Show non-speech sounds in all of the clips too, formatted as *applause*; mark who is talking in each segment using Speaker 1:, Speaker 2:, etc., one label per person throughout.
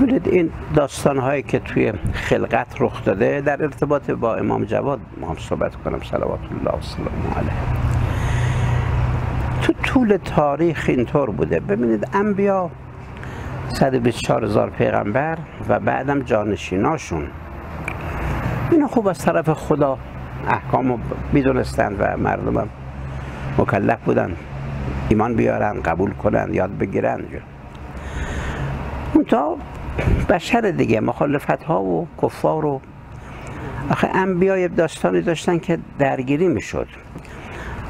Speaker 1: ببینید این داستان هایی که توی خلقت رخ داده در ارتباط با امام جواد ما هم صحبت کنم. صلوات الله و سلام علیه. تو طول تاریخ اینطور بوده. ببینید انبیا 124 هزار پیغمبر و بعدم جانشیناشون. اینا خوب از طرف خدا احکام می‌دونستند و مردم مکلف بودن. ایمان بیارن قبول کنن یاد بگیرن. اون تا بشر دیگه مخالفت ها و کفار و آخه انبیای داستانی داشتن که درگیری می‌شد.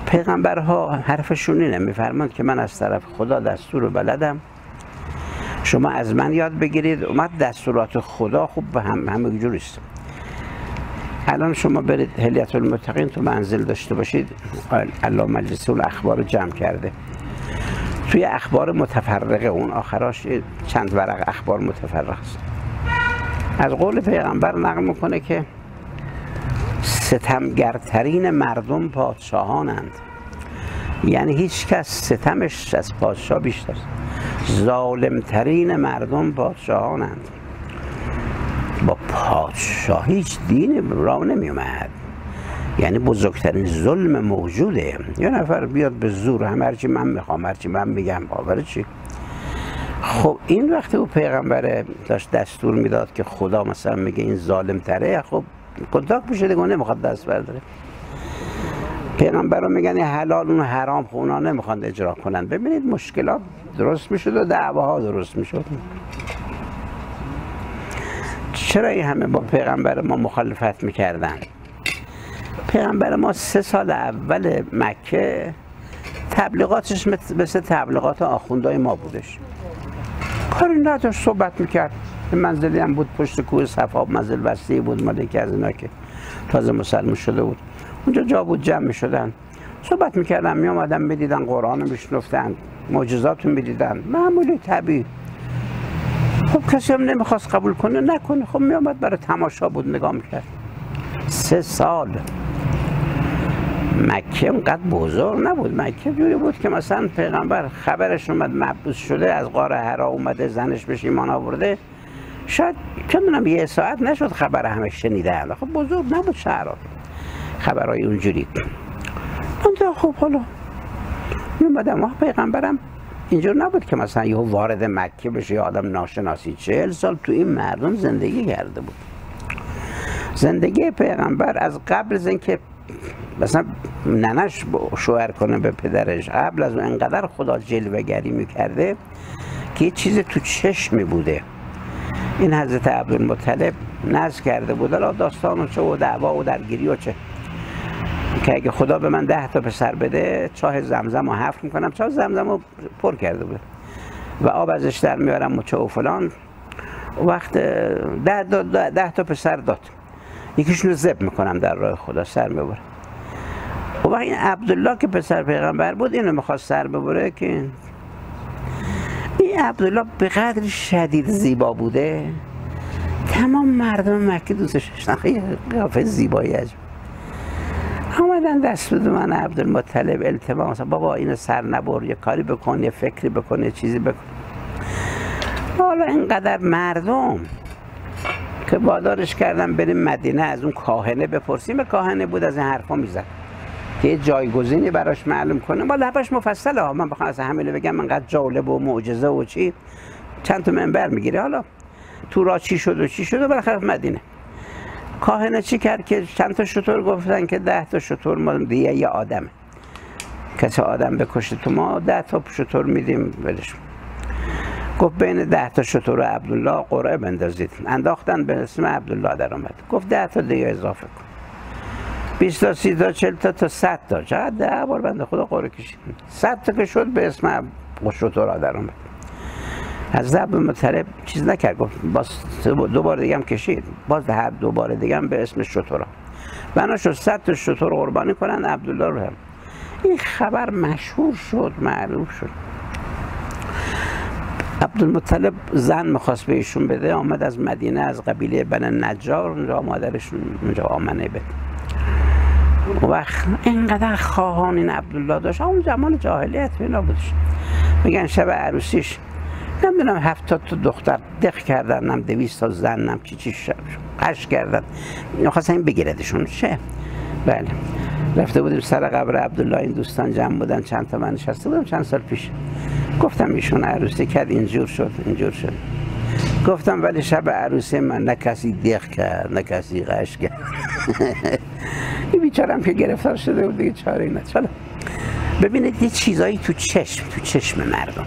Speaker 1: پیغمبرها حرفشون اینه میفرماند که من از طرف خدا دستور رو بلدم. شما از من یاد بگیرید. اومد دستورات خدا خوب به هم همه جوریست الان شما برید هلیت المتقین تو منزل داشته باشید. الله مجلس الاخبار جمع کرده. توی اخبار متفرقه اون. آخراش چند ورق اخبار متفرق است. از قول پیغمبر نقل می‌کنه که ستمگرترین مردم پادشاهانند. یعنی هیچ کس ستمش از پادشاه بیشتر. ظالمترین مردم پادشاهانند. با پادشاه هیچ دین را نمی اومد یعنی بزرگترین ظلم موجوده. یه نفر بیاد به زور هم هرچی من می‌خوام هرچی من میگم باور چی؟ خب این وقتی او پیغمبر داشت دستور می‌داد که خدا مثلا میگه این ظالم تره خب کنتاک بشه دیگه نمی‌خواد دست برداره. پیغمبر رو میگن حلال اون حرام خونا نمی‌خواد اجرا کنن. ببینید مشکلات درست می‌شد و دعواها درست می‌شد. چرا این همه با پیغمبر ما مخالفت می‌کردن؟ پیغمبر ما سه سال اول مکه تبلیغاتش مثل تبلیغات آخوندهای ما بودش. کاری نداشت صحبت می‌کرد. منزلی هم بود پشت کوه صفا منزل وسیعی بود مال یکی از اینا که تازه مسلم شده بود. اونجا جا بود جمع می‌شدن. صحبت می‌کردن میامدن می‌دیدن قرآن رو میشنفتن معجزات رو می‌دیدن. معمولی طبیعی. خب کسی هم نمی‌خواست قبول کنه نکنه. خب میامد برای تماشا بود نگاه می‌کرد. سه سال. مکه اونقدر بزرگ نبود. مکه جوری بود که مثلا پیغمبر خبرش اومد مبوس شده از غار حرا اومده زنش بهش ایمان آورده. شاید چه می‌دونم یه ساعت نشد خبر همه شنیده. خب بزرگ نبود شهرها. خبرهای اونجوری. اونجا خب حالا میومدم پیغمبرم اینجور نبود که مثلا یه وارد مکه بشه یه آدم ناشناسی چهل سال تو این مردم زندگی کرده بود. زندگی پیغمبر از قبل از اینکه مثلا ننش شوهر کنه به پدرش. قبل از انقدر خدا جلوگری می‌کرده که یه چیز تو چشمی بوده. این حضرت عبدالمطلب نز کرده بود الان داستان و چه و دعوا و درگیری و چه. که اگه خدا به من ده تا پسر بده چاه زمزم رو حفر می‌کنم. چاه زمزم رو پر کرده بود. و آب ازش در میارم و چه و فلان. وقت ده, ده, ده تا پسر داد. یکیشون رو زب می‌کنم در راه خدا سر می‌برم و این عبدالله که پسر پیغمبر بود اینو می‌خواست سر ببره که این عبدالله به قدر شدید زیبا بوده. تمام مردم مکه دوستش داشتن. خیلی قیافه زیبایی عجب. آمدن دست بده من عبدالمطلب التماس. بابا اینو سر نبر یه کاری بکن یه فکری بکن یه چیزی بکن. حالا اینقدر مردم که بادارش کردم بریم مدینه از اون کاهنه بپرسیم. کاهنه بود از این حرفا می‌زد. که جایگزینی براش معلوم کنه. ما لبش مفصله ها. من بخوام از همینه بگم من قد جالب و معجزه و چی. چند تا منبر می‌گیره. حالا تو را چی شد و چی شد و بالاخره مدینه. کاهنه چی کرد که چند تا شطور گفتن که ده تا شطور ما دیگه یه آدمه کسی آدم بکشه تو ما ده تا شطور میدیم ولش گفت بین ده تا شطور عبدالله قرعه بندازید. انداختن به اسم عبدالله در آمد. گفت ده تا دیگه اضافه کن. 20 تا 30 تا 40 تا تا 100 تا. چقدر ده؟ بار بنده خدا قرعه کشید. 100 تا که شد به اسم شطور در آمد. از ضرب مطلب چیز نکرد. گفت باز دو بار دیگه هم کشید. باز هر دو بار دیگه هم به اسم شطورا. بنا شد 100 تا شطور قربانی کنن عبدالله رو هم. این خبر مشهور شد معروف شد. عبدالمطلب زن می‌خواست به ایشون بده آمد از مدینه از قبیله بن نجار اونجا مادرشون اونجا آمنه بده. و اینقدر خواهان این عبدالله داشت. اون زمان جاهلیت اینا بودش میگن شب عروسیش نمی‌دونم هفتاد تا دختر دق کردن نم دویست تا زن نم چی چی قش کردن. خواستن این بگیردشون. چه بله. رفته بودیم سر قبر عبدالله این دوستان جمع بودن چند تا من نشسته بودم چند سال پیش. گفتم ایشون عروسی کرد اینجور شد اینجور شد. گفتم ولی شب عروسی من نه کسی دق کرد نه کسی قش کرد. *laughs* این بیچارم که گرفتار شده بود دیگه چاره نه چلا ببینید یه چیزایی تو چشم تو چشم مردم.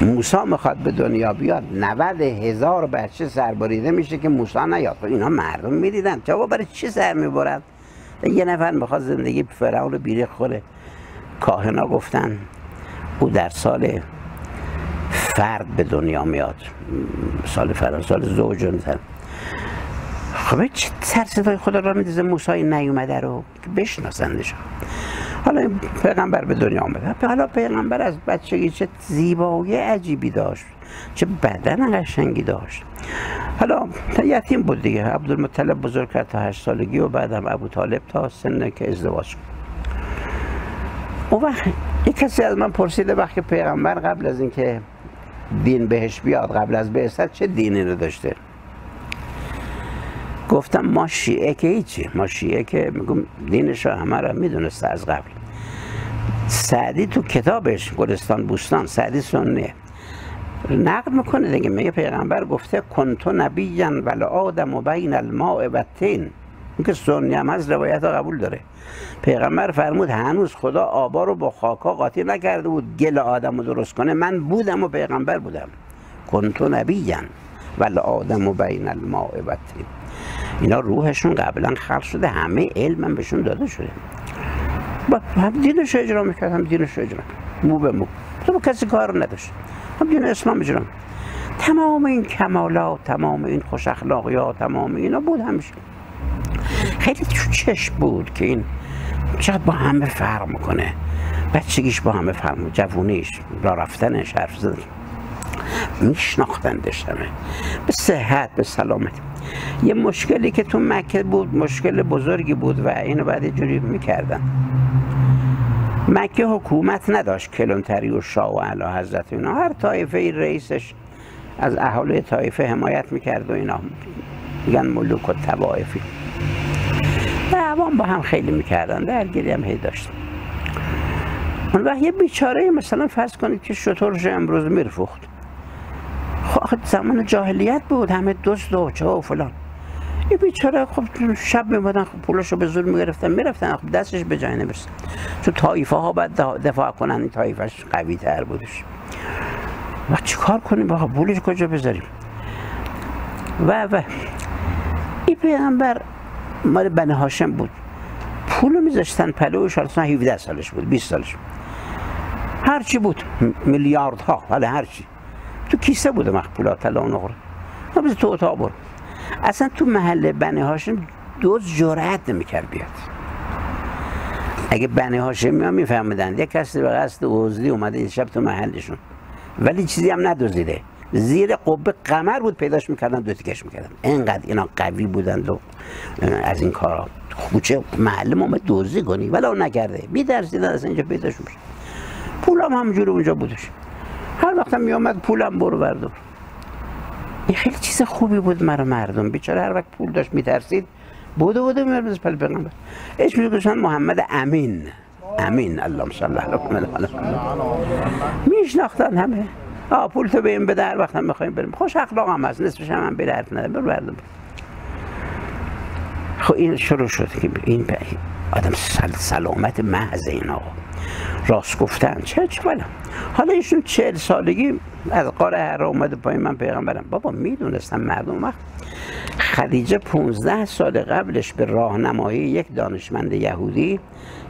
Speaker 1: موسا می‌خواد به دنیا بیاد 90 هزار بچه سربریده میشه که موسا نیاد. خب اینا مردم می‌دیدن. جواب برای چی سر می‌برن؟ یه نفر می‌خواد زندگی فرعون بیره خوره کاهنا گفتن او در سال فرد به دنیا میاد. سال فرد سال زوج خب چه سر خدا را میدیزه موسای نیومده رو بشناسندش. حالا پیغمبر به دنیا آمده حالا پیغمبر از بچگی چه زیبایی عجیبی داشت چه بدن قشنگی داشت. حالا یتیم بود دیگه. عبدالمطلب بزرگ کرد تا هشت سالگی و بعدم ابو طالب تا سنه که ازدواج کرد. اون وقت یک کسی از من پرسیده وقتی پیغمبر قبل از اینکه دین بهش بیاد قبل از بعثت چه دینی رو داشته؟ گفتم ما شیعه که هیچی. ما شیعه که میگم دینش همه رو می‌دونسته از قبل. سعدی تو کتابش گلستان بوستان سعدی سنیه. نقد می‌کنه دیگه. میگه پیغمبر گفته کنتو نبیین ولی آدم و بین الماء و تین این که سنی هم از روایت قبول داره. پیغمبر فرمود هنوز خدا آبا رو با خاکا قاطی نکرده بود. گل آدم رو درست کنه. من بودم و پیغمبر بودم. کنتو نبیین ولی آدم و بین الماء و تین اینا روحشون قبلا خلق شده همه علم بهشون داده شده. هم دینش اجرا می‌کرد هم دینش اجرا. مو به مو. تو کسی کار نداشت. هم دین اسلام اجرا تمام این کمالات تمام این خوش اخلاقیات تمام اینا بود همیشه. خیلی تو چشم بود که این چقدر با همه فرق می‌کنه. بچگیش با همه فرق جوونیش را رفتنش حرف زدن میشناختندش همه به صحت به سلامت. یه مشکلی که تو مکه بود مشکل بزرگی بود و اینو بعد جوری می‌کردن. مکه حکومت نداشت کلونتری و شاه و علا حضرت اینا. هر طایفه رئیسش از اهالی طایفه حمایت می‌کرد و اینا. میگن ملوک و توائفی عوام با هم خیلی می‌کردن. درگیری هم هی داشتن اون وقت یه بیچاره مثلا فرض کنید که شطورش امروز میرفوخت. خب زمان جاهلیت بود همه دوست و چه و فلان. یه بیچاره خب شب میمدن خب پولشو به زور می‌گرفتن می‌رفتن خب دستش به جای نمی‌رسن چون طایفه ها باید دفاع کنن این طایفش قوی تر بودش. و چیکار کنیم با پولش کجا بذاریم؟ و و این پیغمبر مال بنی هاشم بود. پول میذاشتن پلوش حالا 17 سالش بود 20 سالش بود. هرچی بود میلیاردها حالا هرچی تو کیسه بوده مخپولات طلا نقره خب تو اتاق برو. اصلا تو محل بنی هاشم دوز جرأت نمی‌کرد بیاد. اگه بنی هاشمی ها میفهمیدن یک کسی به قصد اوزدی اومده این شب تو محلشون. ولی چیزی هم ندوزیده. زیر قبه قمر بود پیداش می‌کردن دو تیکش می‌کردن. اینقدر اینا قوی بودند و از این کارا. خوچه محل ما دوزی کنی. ولی اون نکرده. بی درسیدن از اینجا پیداش میشه پولم همجور اونجا بودش. هر وقتم میامد پولم برو بردار. این خیلی چیز خوبی بود مرا مردم. بیچاره هر وقت پول داشت میترسید بوده بوده میرد پل پیغمبر. ایش میگوشن محمد امین. امین اللهم صل علی محمد. میشناختن همه. آ پول تو به این بده هر وقت هم می‌خوایم بریم. خوش اخلاق هم هست نصفش هم, هم به حرف نده برو بردم خب این شروع شد که این آدم سلامت محض این آقا راست گفتن. چه چه حالا ایشون چهل سالگی از قاره هر اومده پای من پیغمبرم. بابا می‌دونستم مردم وقت خدیجه 15 سال قبلش به راهنمایی یک دانشمند یهودی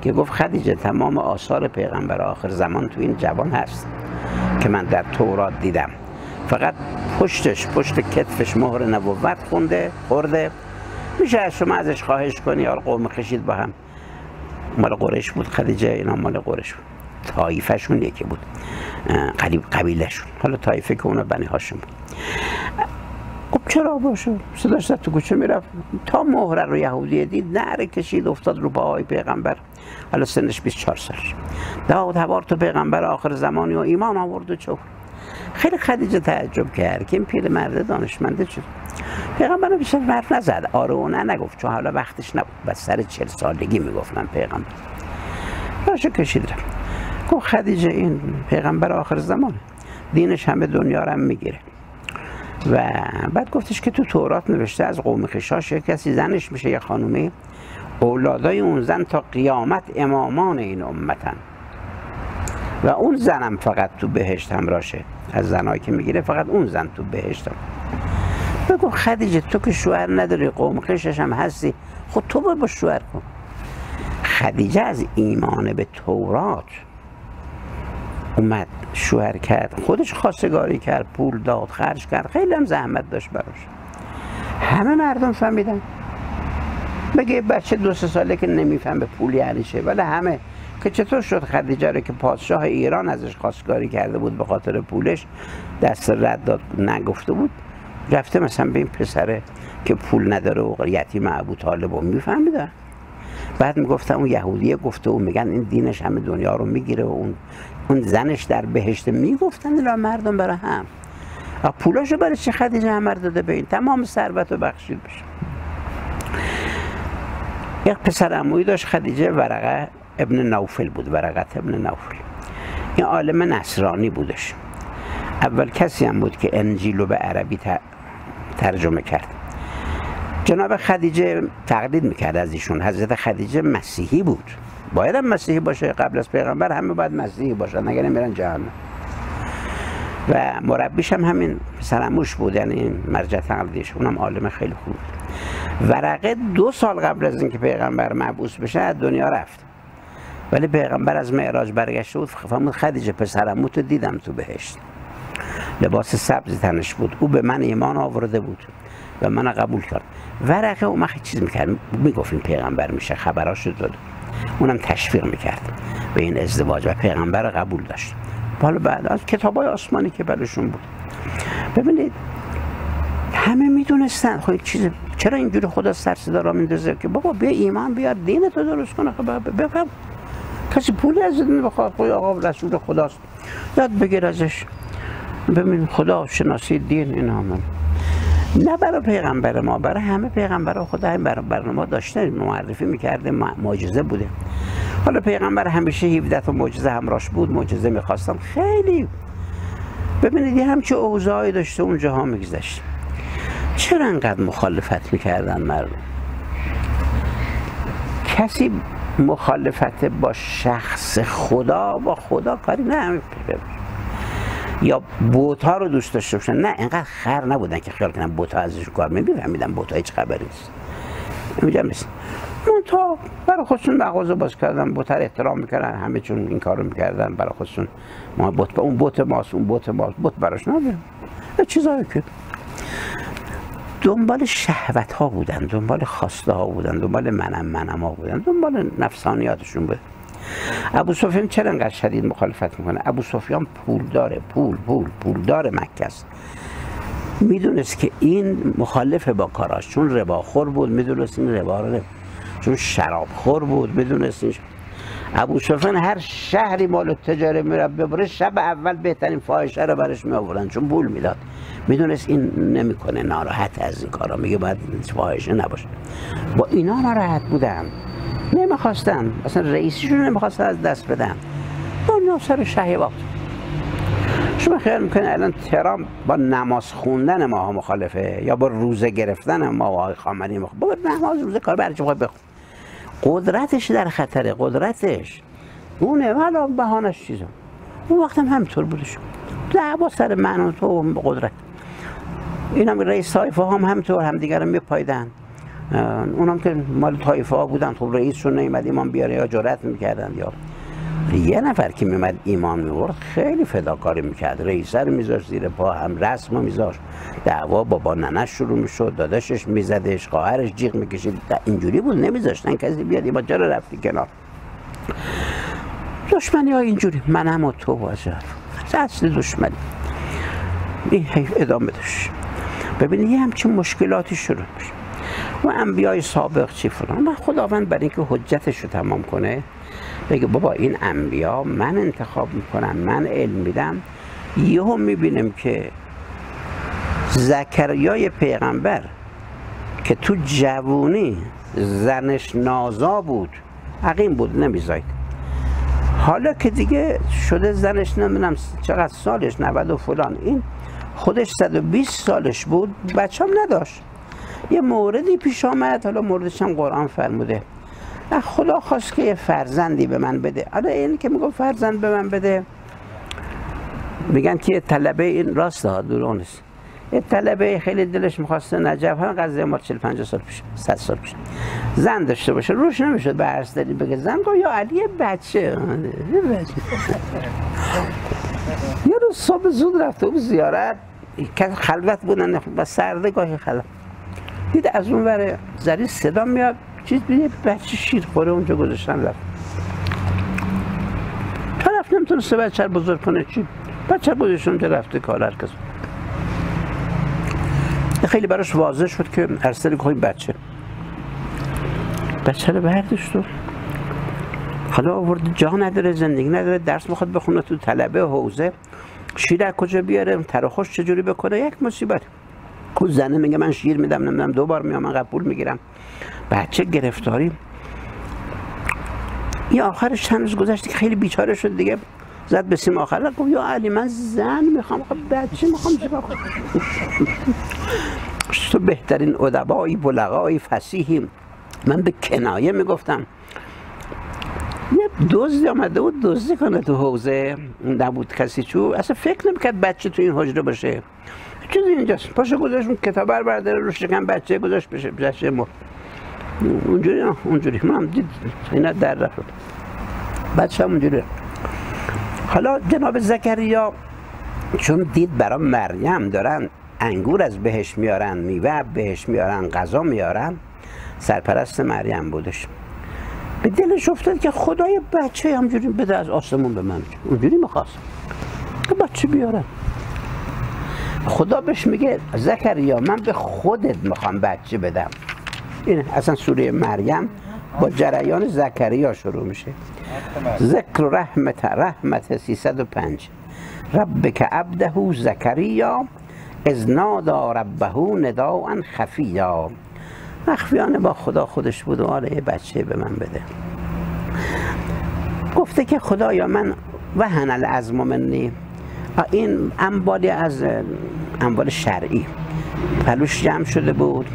Speaker 1: که گفت خدیجه تمام آثار پیغمبر آخر زمان تو این جوان هست که من در تورات دیدم. فقط پشتش پشت کتفش مهر نبوت خونده خورده. میشه از شما ازش خواهش کنی؟ یا قوم خشید با هم. مال قرش بود خدیجه اینا مال قرش بود. طایفهشون یکی بود قبیلهشون. حالا طایفه که اونا بنی هاشم بود. خب چرا باشه؟ صداش زد تو کوچه می‌رفت. تا مهره رو یهودی دید نره کشید افتاد رو پاهای پیغمبر. حالا سنش 24 سالش داود هوار تو پیغمبر آخر زمانی و ایمان آورد و چه؟ خیلی خدیجه تعجب کرد. که این پیر مرد دانشمنده شد پیغمبر بیشتر حرف نزد. آره و نه نگفت چون حالا وقتش نبود. و سر چل سالگی می‌گفتن پیغمبر. باشه کشید. رفت گفت خدیجه این پیغمبر آخر زمان. دینش همه دنیا رو هم می‌گیره. و بعد گفتش که تو تورات نوشته از قوم خشاش یک کسی زنش میشه یه خانومی. اولادای اون زن تا قیامت امامان این امتن. و اون زنم فقط تو بهشت همراشه از زنایی که می‌گیره فقط اون زن تو بهشت هم. بگو خدیجه تو که شوهر نداری قوم خشش هم هستی. خود تو با شوهر کن. خدیجه از ایمان به تورات اومد شوهر کرد. خودش خواستگاری کرد پول داد خرج کرد. خیلی هم زحمت داشت براش. همه مردم فهمیدن. بگه بچه دو سه ساله که نمیفهم به پول یعنی چه؟ ولی همه. که چطور شد خدیجه رو که پادشاه ایران ازش خواستگاری کرده بود به خاطر پولش دست رد داد نگفته بود؟ رفته مثلا به این پسره که پول نداره و یتیم ابو طالب رو میفهمیدن. بعد می‌گفتم اون یهودیه گفته و میگن این دینش همه دنیا رو می‌گیره و اون اون زنش در بهشت می‌گفتن اینا مردم برای هم. پولاشو برای چه خدیجه همه داده به این؟ تمام ثروت رو بخشید بشه. یک پسر اموی داشت خدیجه ورقه ابن نوفل بود ورقت ابن نوفل. این عالم نصرانی بودش. اول کسی هم بود که انجیل رو به عربی ترجمه کرد. جناب خدیجه تقلید می‌کرد از ایشون. حضرت خدیجه مسیحی بود. باید هم مسیحی باشه قبل از پیغمبر همه باید مسیحی باشن اگر نمیرن جهنم. و مربیش هم همین سرموش بود یعنی مرجع تقلیدش. اونم عالم خیلی خوب ورقه دو سال قبل از اینکه پیغمبر مبعوث بشه از دنیا رفت. ولی پیغمبر از معراج برگشته بود فرمود خدیجه پسرم تو دیدم تو بهشت. لباس سبز تنش بود. او به من ایمان آورده بود و من قبول کرد. ورقه اون خیلی چیز می‌کرد. می‌گفت پیغمبر میشه. خبراش داد. اونم تشویق می‌کرد. به این ازدواج و پیغمبر قبول داشت. حالا بعد از کتاب های آسمانی که برشون بود. ببینید همه می‌دونستن. خب چیز چرا اینجوری خدا سر صدا را میندازه که بابا بیا ایمان بیار. دین تو درست کنه. خب بفهم. کسی پول از بخواد. خب آقا رسول خداست. یاد بگیر ازش. ببین خدا شناسی دین این همه نه برای پیغمبر ما برای همه پیغمبر خدا هم برای ما داشته معرفی می‌کرده معجزه بوده. حالا پیغمبر همیشه 17 تا معجزه همراش بود معجزه می‌خواستم. خیلی. ببینید یه همچه اوضاعی داشته اونجاها میگذشت. چرا انقدر مخالفت می‌کردن مردم؟ کسی مخالفت با شخص خدا با خدا کاری نه یا بوت ها رو دوست داشته باشن. نه اینقدر خر نبودن که خیال کنم بوت ها ازش کار میفهمیدن بوت هیچ خبری نیست. اینجا نیست. من تا برای خودشون مغازه باز کردن بوت احترام می‌کردن همه چون این کارو می‌کردن برای خودشون. ما بوت اون بوت ماست اون بوت ماست. بوت براش نبود چیزایی که دنبال شهوت ها بودن دنبال خواسته ها بودن دنبال منم منم ها بودن دنبال نفسانیاتشون بود. ابو سفیان چرا انقدر شدید مخالفت می‌کنه؟ ابو سفیان پول داره پول پول پول داره مکه است. می‌دونست که این مخالف با کاراش چون رباخور بود می‌دونست این ربا رو چون شرابخور بود می‌دونست این ابو سفیان هر شهری مال تجاره میره ببره شب اول بهترین فاحشه رو برش می چون پول می‌داد. می‌دونست این نمی‌کنه ناراحت از این کارا میگه باید فاحشه نباشه. با اینا ناراحت بودم نمی‌خواستم. اصلا رئیسیشون نمی‌خواستن از دست بدم. دنیا سر شهیبات شما خیال می‌کنه الان ترام با نماز خوندن ما مخالفه؟ یا با روزه گرفتن ما آقای خامنه‌ای مخالفه با نماز روزه کار برای بخون؟ قدرتش در خطره قدرتش. اونه حالا بهانش چیزا اون وقت هم همینطور بودش. دعوا سر من و تو قدرت. این هم رئیس طایفه هم همینطور هم دیگر میپایدن. اونم که مال طایفه ها بودن خب رئیسشون نیمد ایمان بیاره یا جرأت می‌کردن یا یه نفر که میمد ایمان میورد خیلی فداکاری می‌کرد. رئیس رو میذاشت زیر پا هم رسم رو میذاشت. دعوا بابا ننش شروع می‌شد داداشش میزدش خواهرش جیغ می‌کشید. اینجوری بود نمیذاشتن کسی بیاد ایمان. چرا رفتی کنار؟ دشمنی ها اینجوری. من هم و تو واجر اصل دشمنی. این ادامه داشت. ببینید یه همچین مشکلاتی شروع میشه. و انبیای سابق چی فلان؟ و خداوند برای اینکه حجتش رو تمام کنه بگه بابا این انبیا من انتخاب می‌کنم من علم میدم. یهو می‌بینیم که زکریای پیغمبر که تو جوونی زنش نازا بود عقیم بود نمیزاید حالا که دیگه شده زنش نمی‌دونم چقدر سالش 90 و فلان این خودش 120 سالش بود بچه هم نداشت. یه موردی پیش آمد. حالا موردش هم قرآن فرموده. خدا خواست که یه فرزندی به من بده. حالا این که میگم فرزند به من بده میگن که طلبه این راست ها دور نیست. یه طلبه خیلی دلش می‌خواسته نجف. هم قضیه ما 40 50 سال پیش 100 سال پیش زن داشته باشه روش نمی‌شد به هر دلی بگه. زن گفت یا علی بچه. یه روز صبح زود رفته بود زیارت. خلوت بودن و سرده گاهی خلوت. دید از اون وره زری صدا میاد. چیز بیده بچه شیر خوره اونجا گذاشتن رفت. طرف نمی‌تونسته بچه بزرگ کنه. چی؟ بچه گذاشتن اونجا رفته کار هر کس خیلی براش واضح شد که ارسل که بچه. بچه رو برداشت. و خدا آورد جا نداره زندگی نداره درس می‌خواد بخونه تو طلبه حوزه. شیر از کجا بیاره؟ تراخوش چجوری بکنه؟ یک مصیبت. کو زنه میگه من شیر میدم نمیدم دو بار میام من قبول می‌گیرم. بچه گرفتاری. یه آخرش چند روز گذشت که خیلی بیچاره شد دیگه. زد به سیم آخر گفت یا علی من زن می‌خوام. خب بچه می‌خوام چیکار کنم؟ *laughs* تو بهترین ادبایی بلغایی فسیحی من به کنایه می‌گفتم. یه دزدی آمده بود دزدی کنه تو حوزه. نبود کسی چو اصلا فکر نمی‌کرد بچه تو این حجره باشه. چیزی اینجاست. پاشو گذاشت اون کتاب برداره رو شکم بچه گذاشت بشه بچه مرد اونجوری اونجوری. من هم دید اینا در رفت. بچه هم اونجوری. حالا جناب زکریا چون دید برای مریم دارن انگور از بهش میارن میوه بهش میارن غذا میارن سرپرست مریم بودش. به دلش افتاد که خدای بچه همجوری بده از آسمون به من. اونجوری می‌خواست. بچه بیارن خدا بهش میگه زکریا من به خودت می‌خوام بچه بدم. این اصلا سوره مریم با جریان زکریا شروع میشه. ذکر رحمت رحمت 305 ربک عبده زکریا از نادا ربه نداء خفیا. مخفیانه با خدا خودش بود و آره بچه به من بده. گفته که خدایا من وهن العظم منی. این انبالی از انبال شرعی پلوش جمع شده بود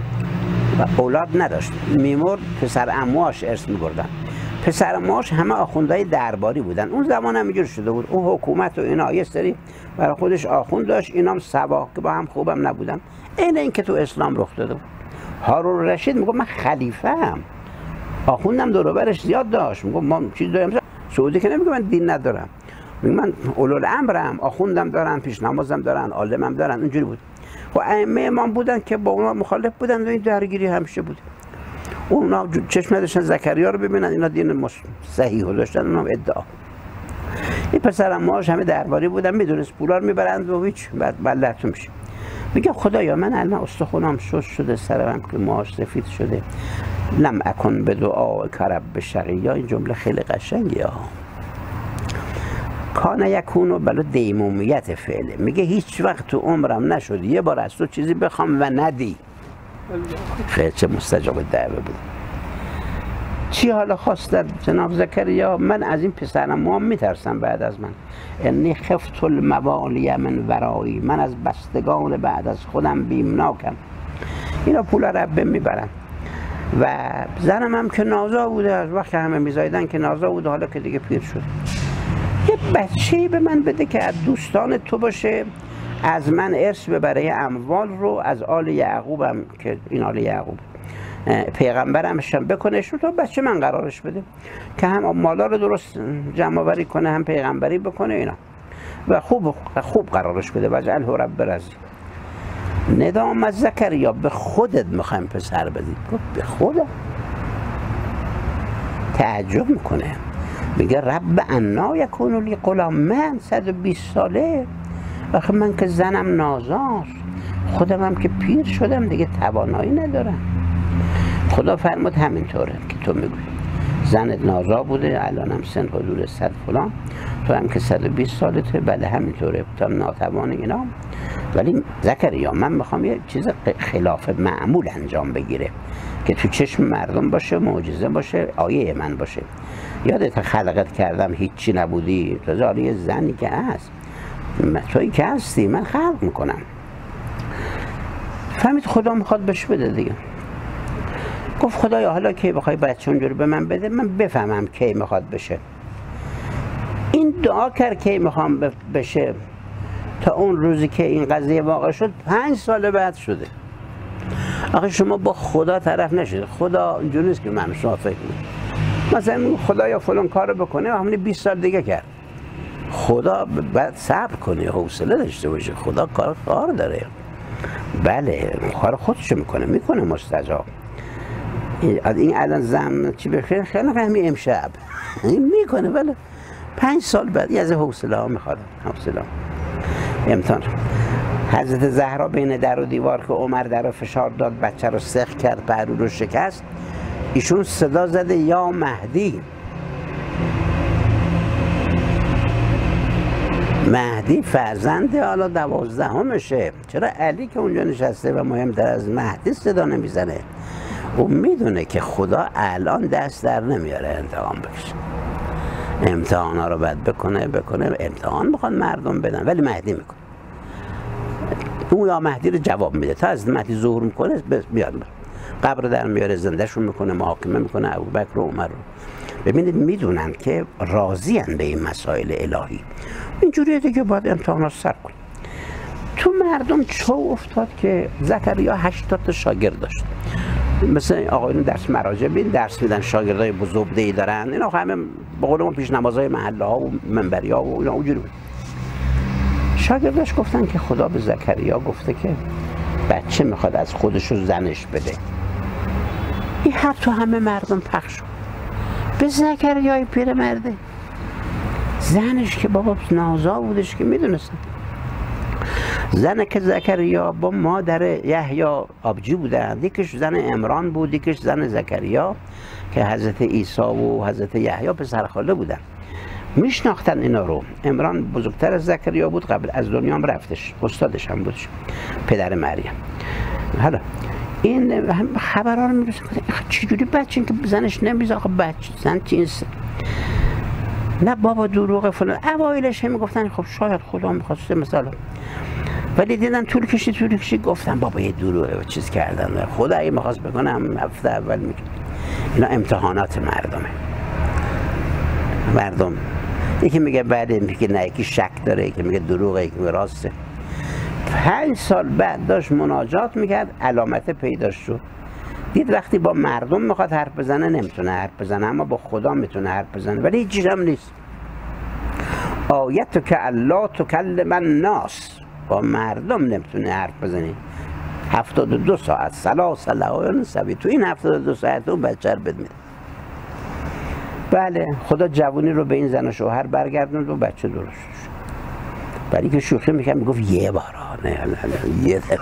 Speaker 1: و اولاد نداشت. میمرد پسر امواش ارث میبردن. پسر امواش همه آخوندهای درباری بودن. اون زمان هم شده بود. اون حکومت و اینا یه سری برای خودش آخوند داشت. اینام سبا که با هم خوبم نبودن. این این که تو اسلام رخ داده بود. هارون رشید میگه من خلیفه هم آخوندم دوروبرش زیاد داشت. میگه ما چیز داریم؟ سعودی که نمیگه من دین ندارم. من اولول امرم آخوندم دارن پیش نمازم دارن عالمم دارن اونجوری بود. و ائمه امام بودن که با اونا مخالف بودن و این درگیری همیشه بود. اونا چشم نداشتن زکریا رو ببینن اینا دین صحیح داشتن اونا ادعا. این پسرم ماش همه درباری بودن می‌دونست پولا رو می‌برند و هیچ بعد بلدتون میشه. میگه خدایا من الان استخونم شش شده سرم که ماش سفید شده. لم اکن به دعا کرب به شقیا. این جمله خیلی قشنگی ها. کان یکون و بلا دیمومیت فعله. میگه هیچ وقت تو عمرم نشد یه بار از تو چیزی بخوام و ندی. خیلی چه مستجاب دعوه بود. چی حالا خواست جناب زکریا؟ من از این پسرم ما میترسم بعد از من. انی خفت الموالی من ورایی. من از بستگان بعد از خودم بیمناکم. اینا پول ربه می‌برن. و زنم هم که نازا بوده. از وقت همه میزایدن که نازا بوده. حالا که دیگه پیر شد. یه بچه به من بده که از دوستان تو باشه از من ارث ببره. اموال رو از آل یعقوبم که این آل یعقوب پیغمبرم شم بکنه تا بچه من قرارش بده که هم مالا رو درست جمع کنه هم پیغمبری بکنه اینا. و خوب خوب قرارش بده. و جعله رب رزی ندام از زکریا به خودت می‌خوایم پسر بدی؟ به خودم تعجب می‌کنه. میگه رب انا یکونو لی غلام من 120 ساله. آخه من که زنم نازاست. خودم هم که پیر شدم دیگه توانایی ندارم. خدا فرمود همینطوره که تو میگوی زنت نازا بوده الانم سن حدود صد فلان. تو هم که 120 سالته بله همینطوره تا ناتوان اینا. ولی زکریا من می‌خوام یه چیز خلاف معمول انجام بگیره. که تو چشم مردم باشه معجزه باشه آیه من باشه. یادت خلقت کردم هیچی نبودی. تو یه زنی که هست. توی که هستی من خلق می‌کنم. فهمید خدا می‌خواد بهش بده دیگه. گفت خدایا حالا کی بخوای بچه اونجوری به من بده من بفهمم کی می‌خواد بشه. این دعا کرد کی می‌خوام بشه. تا اون روزی که این قضیه واقع شد پنج سال بعد شده. آخه شما با خدا طرف نشید خدا اینجوری نیست که من شما فکر مثلا خدا یا فلان کارو بکنه همین 20 سال دیگه کرد. خدا بعد صبر کنه حوصله داشته باشه. خدا کار کار داره. بله کار خودشو می‌کنه می‌کنه مستجاب. این الان زم چی بخیر خیلی همین امشب. این می‌کنه بله. پنج سال بعد از حوصله ها می‌خواد. حوصله امتحان. حضرت زهرا بین در و دیوار که عمر در فشار داد بچه رو سخ کرد پهلو رو شکست. ایشون صدا زده یا مهدی؟ مهدی فرزند حالا دوازدهمشه. چرا علی که اونجا نشسته و مهمتر از مهدی صدا نمی‌زنه؟ او می‌دونه که خدا الان دست در نمیاره انتقام بکشه. امتحان ها رو باید بکنه بکنه. امتحان می‌خوان مردم بدن ولی مهدی می‌کنه. اون یا مهدی رو جواب میده. تا از مهدی ظهور می‌کنه بیاد. قبر در میاره زندهشون می‌کنه محاکمه می‌کنه ابو بکر و عمر رو. ببینید می‌دونن که راضی به این مسائل الهی. اینجوریه دیگه باید امتحانات سر کن تو مردم چه افتاد که زکریا 80 تا شاگرد داشت. مثل آقایون درس مراجع بین درس میدن شاگردای بزرگده ای دارن. اینا همه به قول پیش نمازهای محله ها و منبری ها و اینا اونجوری بود. شاگردش گفتن که خدا به زکریا گفته که بچه می‌خواد از خودش رو زنش بده. این حرف تو همه مردم پخش شد. به زکریای مرده. زنش که بابا نازا بودش که می‌دونستن زن که زکریا با مادر یحیی آبجی بودن یکیش زن امران بود یکیش زن زکریا که حضرت عیسی و حضرت یحیی پسرخاله بودن. میشناختن اینا رو. امران بزرگتر از زکریا بود قبل از دنیا هم رفتش. استادش هم بودش پدر مریم. حالا این خبرها رو می‌رسه چجوری بچه که زنش نمیزه آخه بچه زن چیست نه بابا دروغ فلان. اوایلش هم می‌گفتن خب شاید خدا می‌خواسته مثلا ولی دیدن طول کشی طول کشی گفتم بابا یه دروغه و چیز کردن. خدا اگه می‌خواست بکنم هفته اول میگه اینا امتحانات مردمه. مردم. یکی میگه بعد میگه نه یکی شک داره یکی میگه دروغه یکی میگه راسته. پنج سال بعد داشت مناجات می‌کرد علامت پیدا شد. دید وقتی با مردم می‌خواد حرف بزنه نمی‌تونه حرف بزنه اما با خدا می‌تونه حرف بزنه ولی هیچ هم نیست. آیت که الله من ناس با مردم نمی‌تونه حرف بزنه هفتاد و دو ساعت سلاس لعایان سوی. تو این هفتاد و دو ساعت اون بچه رو بد بله خدا جوونی رو به این زن و شوهر برگردوند و بچه درست شد. برای که شوخی می‌کنم می‌گفت یه بار نه یه دفعه.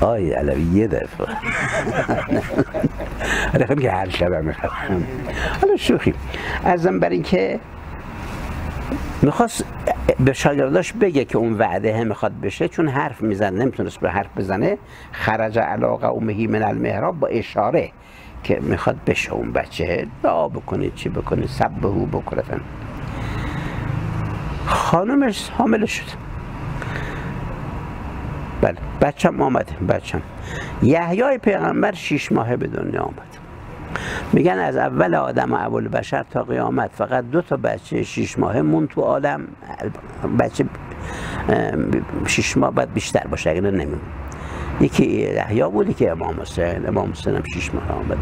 Speaker 1: *laughs* آی علوی یه دفعه. *laughs* رقم که هر شب می‌خوام. حالا شوخی ازم برای اینکه می‌خواست به شاگرداش بگه که اون وعده هم می‌خواد بشه چون حرف میزن نمی‌تونست به حرف بزنه خرج علاقه اومهی من المهراب با اشاره که می‌خواد بشه اون بچه دعا بکنه چی بکنه سب او بکنه خانمش حامله شد. بله بچم آمده بچم یحیای پیغمبر شیش ماهه به دنیا آمد. میگن از اول آدم و اول بشر تا قیامت فقط دو تا بچه شیش ماهه مون تو عالم. بچه شیش ماه بعد بیشتر باشه اگر نمیمون یکی یحیی بود که امام حسین. امام حسین هم شیش ماه آمد.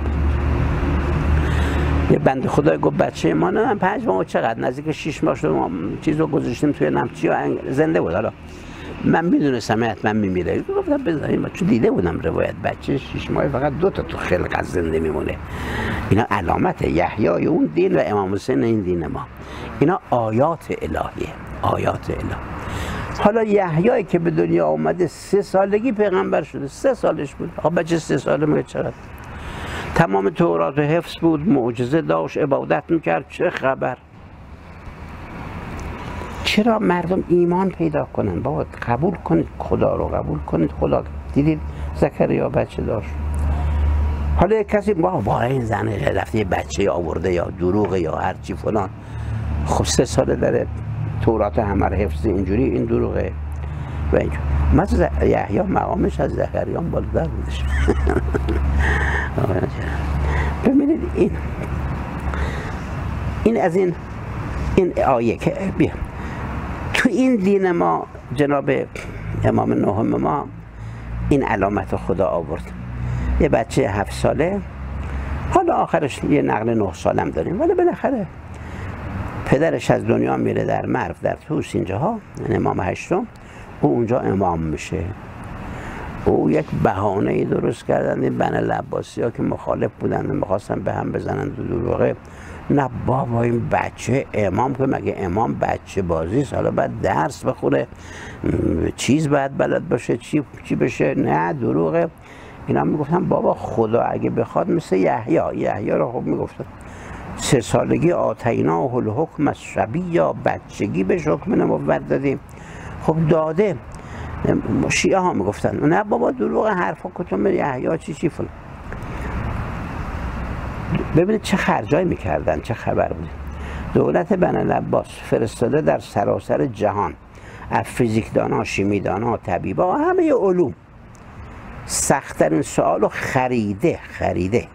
Speaker 1: یه بند خدای گفت بچه ما نه پنج ماه چقدر؟ نزدیک شیش ماه شده ما چیز رو گذاشتیم توی نمچی و زنده بود. حالا من می‌دونستم حتما میمیره. گفتم بذاریم چون دیده بودم روایت. بچه شش ماه فقط دو تا تو خلق زنده میمونه. اینا علامت یحیای اون دین و امام حسین این دین ما. اینا آیات الهیه. آیات اله حالا یحیایی که به دنیا آمده سه سالگی پیغمبر شده. سه سالش بود. آقا بچه سه ساله میگه چقدر تمام تورات حفظ بود. معجزه داشت. عبادت می‌کرد. چه خبر؟ چرا مردم ایمان پیدا کنن؟ بابا قبول کنید. خدا رو قبول کنید. خدا دیدید زکریا بچه داشت. حالا کسی با با این زن رفته بچه آورده یا دروغ یا هرچی فلان. خب سه ساله داره تورات همه حفظ اینجوری این دروغه. و اینجور. مثل یحیی مقامش از زکریا بالاتر بودش. *laughs* ببینید این این از این این آیه که بیا. تو این دین ما جناب امام نهم ما این علامت خدا آورد. یه بچه هفت ساله. حالا آخرش یه نقل نه سالم داریم. ولی بالاخره پدرش از دنیا میره در مرف در توس اینجاها امام هشتم. او اونجا امام میشه. او یک بهانه ای درست کردن. این بن لباسی ها که مخالف بودن و می‌خواستن به هم بزنن دو دروغه. نه بابا این بچه امام که مگه امام بچه بازی حالا باید درس بخوره چیز باید بلد باشه چی, چی بشه؟ نه دروغه. اینا می‌گفتن بابا خدا اگه بخواد مثل یحیی. یحیی رو خب می‌گفتن. سه سالگی آتینا و الحکم از شبی یا بچگی به حکم نبوت دادیم خب داده. شیعه ها می‌گفتن نه بابا دروغ حرفا کتم یحیی چی چی فلان. ببینید چه خرجایی می‌کردن چه خبر بود. دولت بن عباس فرستاده در سراسر جهان. از فیزیکدانا شیمیدانا طبیبا همه علوم. سختترین سوال رو خریده خریده.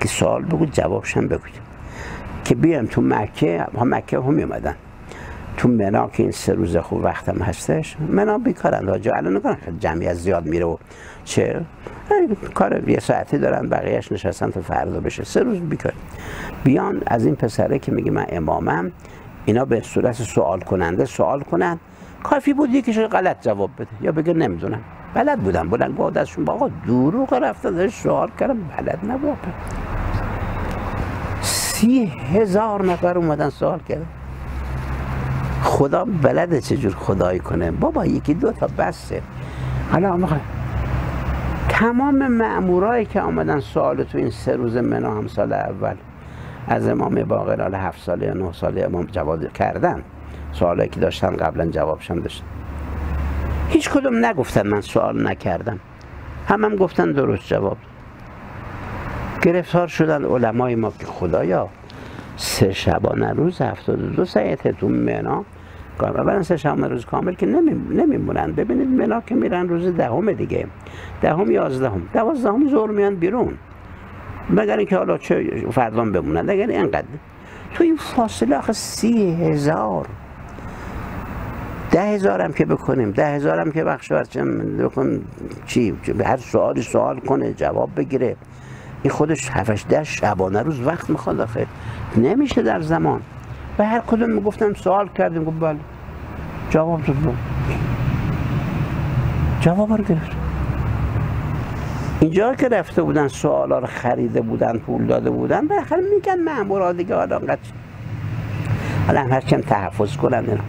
Speaker 1: که سوال بگو جوابشم بگوید که بیام تو مکه ها مکه هم میومدن. تو منا که این سه روز خوب وقتم هستش منا بیکارن راجع الان نکنن جمعیت زیاد میره و چه؟ کار یه ساعتی دارن بقیهش نشستن تا فردا بشه. سه روز بیکار. بیان از این پسره که میگه من امامم اینا به صورت سوال کننده سوال کنن. کافی بود یکیش غلط جواب بده. یا بگه نمی‌دونم. بلد بودن بلند با آقا دروغ رفتن سوال کردم. بلد نبود. سی هزار نفر اومدن سوال کردن. خدا بلده چجور خدایی کنه. بابا یکی دو تا بسته حالا می‌خوای. تمام مامورایی که آمدن سوال تو این سه روز منا هم سال اول از امام باقر حالا هفت ساله یا نه ساله امام جواب کردن. سوالایی که داشتن قبلا جوابشم داشتن هیچ کدوم نگفتن من سوال نکردم. هم هم گفتن درست جواب. گرفتار شدن علمای ما که خدایا. سه شبانه روز هفتاد دو ساعت تو منا. اولا سه شبانه روز کامل که نمیمونن. ببینید منا که میرن روز دهم دیگه. دهم یازدهم. دوازدهم زور میان بیرون. مگر اینکه حالا چه فردان بمونن. اگر اینقدر. تو این فاصله آخه سی هزار. ده هزارم که بکنیم. ده هزارم که بخش برچم بکن چی؟ هر سوالی سوال کنه جواب بگیره. این خودش هفتش ده شبانه روز وقت می‌خواد آخه. نمیشه در زمان. و هر کدوم می‌گفتم سوال کردیم گفت بله. جواب داد. جواب رو گرفت. اینجا که رفته بودن سوالا رو خریده بودن پول داده بودن بالاخره میگن مامورا دیگه حالا انقدر حالا هم هرچم تحفظ کنن اینا.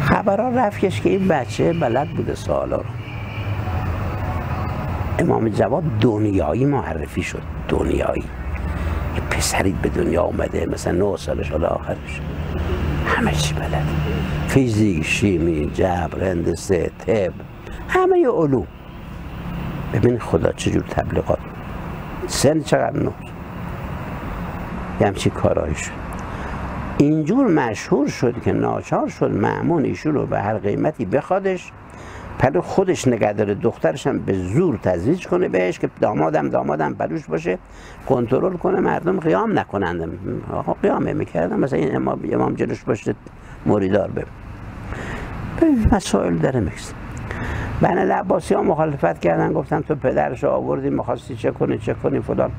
Speaker 1: خبرها رفتش که این بچه بلد بوده سوالا رو. امام جواد دنیایی معرفی شد. دنیایی. یه پسری به دنیا اومده مثلا نه سالش حالا آخرش. همه چی بلد فیزیک شیمی جبر هندسه طب همه علوم. ببین خدا چجور تبلیغات. سن چقدر نور. یه همچی کارایی شد. اینجور مشهور شد که ناچار شد معمون ایشون رو به هر قیمتی بخوادش. پلو خودش نگه داره. دخترش هم به زور تزویج کنه بهش که دامادم دامادم پلوش باشه کنترل کنه مردم قیام نکنند. آقا قیامه می‌کردم. مثلا این امام, امام جلوش باشه مریدار به مسائل داره میکسه بنا لعباسی ها مخالفت کردن. گفتن تو پدرش آوردی می‌خواستی چه کنی چه کنی فلان.